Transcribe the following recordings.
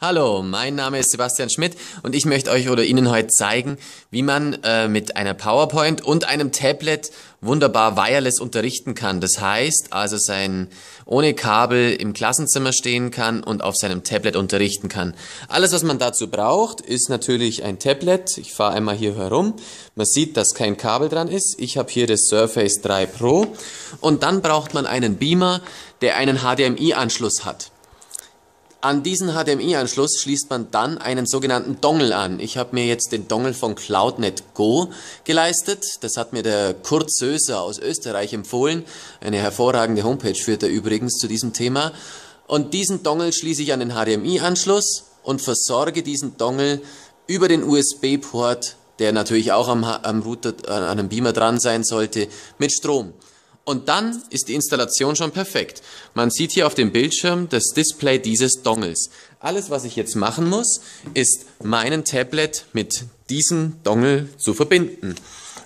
Hallo, mein Name ist Sebastian Schmidt und ich möchte euch oder Ihnen heute zeigen, wie man äh, mit einer PowerPoint und einem Tablet wunderbar wireless unterrichten kann. Das heißt also sein ohne Kabel im Klassenzimmer stehen kann und auf seinem Tablet unterrichten kann. Alles, was man dazu braucht, ist natürlich ein Tablet. Ich fahre einmal hier herum. Man sieht, dass kein Kabel dran ist. Ich habe hier das Surface 3 Pro und dann braucht man einen Beamer, der einen HDMI-Anschluss hat. An diesen HDMI-Anschluss schließt man dann einen sogenannten Dongle an. Ich habe mir jetzt den Dongle von CloudNet Go geleistet. Das hat mir der Kurt Söser aus Österreich empfohlen. Eine hervorragende Homepage führt er übrigens zu diesem Thema. Und diesen Dongle schließe ich an den HDMI-Anschluss und versorge diesen Dongle über den USB-Port, der natürlich auch am, am Router, an einem Beamer dran sein sollte, mit Strom. Und dann ist die Installation schon perfekt. Man sieht hier auf dem Bildschirm das Display dieses Dongles. Alles, was ich jetzt machen muss, ist meinen Tablet mit diesem Dongle zu verbinden.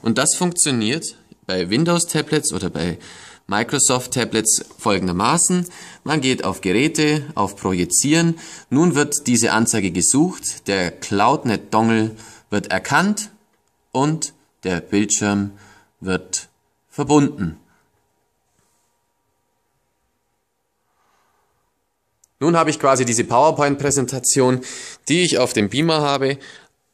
Und das funktioniert bei Windows Tablets oder bei Microsoft Tablets folgendermaßen. Man geht auf Geräte, auf Projizieren. Nun wird diese Anzeige gesucht. Der CloudNet Dongle wird erkannt und der Bildschirm wird verbunden. Nun habe ich quasi diese PowerPoint-Präsentation, die ich auf dem Beamer habe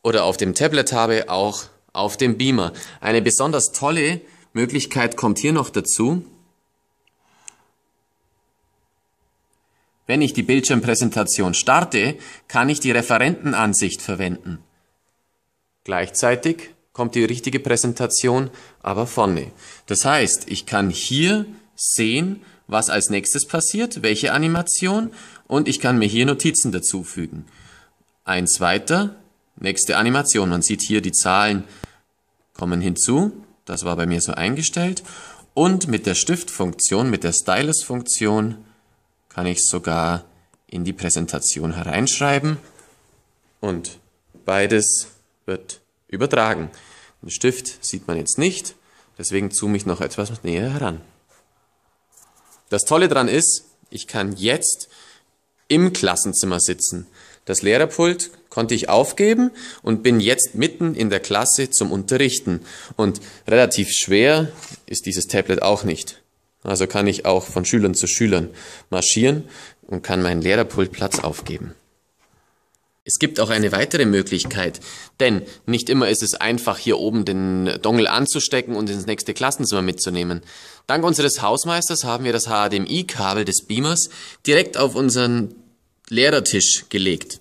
oder auf dem Tablet habe, auch auf dem Beamer. Eine besonders tolle Möglichkeit kommt hier noch dazu. Wenn ich die Bildschirmpräsentation starte, kann ich die Referentenansicht verwenden. Gleichzeitig kommt die richtige Präsentation aber vorne. Das heißt, ich kann hier sehen, was als nächstes passiert, welche Animation und ich kann mir hier Notizen dazufügen. Eins weiter, nächste Animation. Man sieht hier, die Zahlen kommen hinzu. Das war bei mir so eingestellt. Und mit der Stiftfunktion, mit der Stylus-Funktion kann ich sogar in die Präsentation hereinschreiben und beides wird übertragen. Den Stift sieht man jetzt nicht, deswegen zoome ich noch etwas näher heran. Das Tolle daran ist, ich kann jetzt im Klassenzimmer sitzen. Das Lehrerpult konnte ich aufgeben und bin jetzt mitten in der Klasse zum Unterrichten. Und relativ schwer ist dieses Tablet auch nicht. Also kann ich auch von Schülern zu Schülern marschieren und kann meinen Lehrerpultplatz aufgeben. Es gibt auch eine weitere Möglichkeit, denn nicht immer ist es einfach, hier oben den Dongle anzustecken und ins nächste Klassenzimmer mitzunehmen. Dank unseres Hausmeisters haben wir das HDMI-Kabel des Beamers direkt auf unseren Lehrertisch gelegt.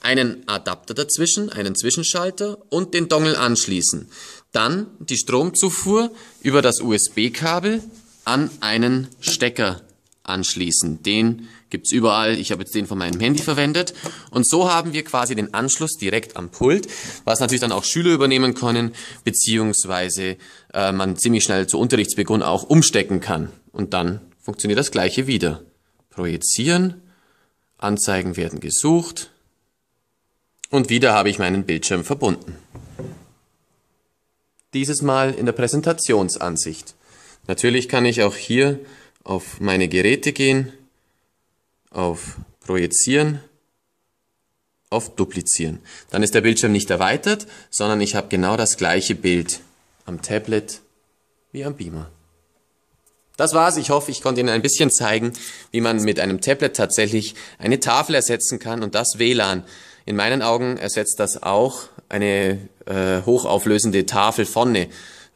Einen Adapter dazwischen, einen Zwischenschalter und den Dongle anschließen. Dann die Stromzufuhr über das USB-Kabel an einen Stecker anschließen. Den gibt's überall. Ich habe jetzt den von meinem Handy verwendet. Und so haben wir quasi den Anschluss direkt am Pult, was natürlich dann auch Schüler übernehmen können, beziehungsweise äh, man ziemlich schnell zu Unterrichtsbeginn auch umstecken kann. Und dann funktioniert das gleiche wieder. Projizieren, Anzeigen werden gesucht und wieder habe ich meinen Bildschirm verbunden. Dieses Mal in der Präsentationsansicht. Natürlich kann ich auch hier auf meine Geräte gehen, auf Projizieren, auf Duplizieren. Dann ist der Bildschirm nicht erweitert, sondern ich habe genau das gleiche Bild am Tablet wie am Beamer. Das war's. Ich hoffe, ich konnte Ihnen ein bisschen zeigen, wie man mit einem Tablet tatsächlich eine Tafel ersetzen kann und das WLAN. In meinen Augen ersetzt das auch eine äh, hochauflösende Tafel vorne,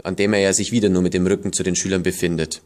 an dem er ja sich wieder nur mit dem Rücken zu den Schülern befindet.